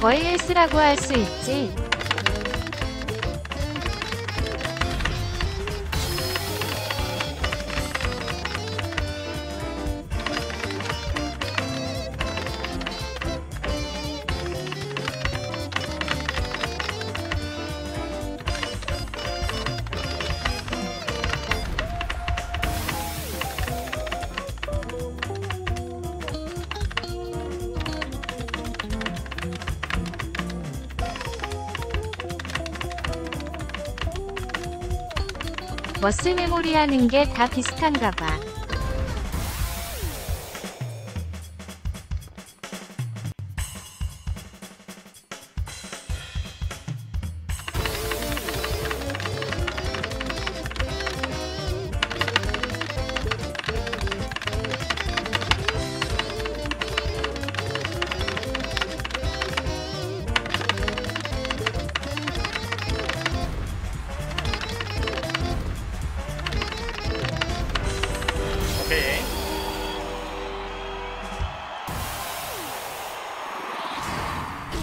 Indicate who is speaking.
Speaker 1: 거의 S라고 할 수 있지. 머슬 메모리 하는 게 다 비슷한가 봐.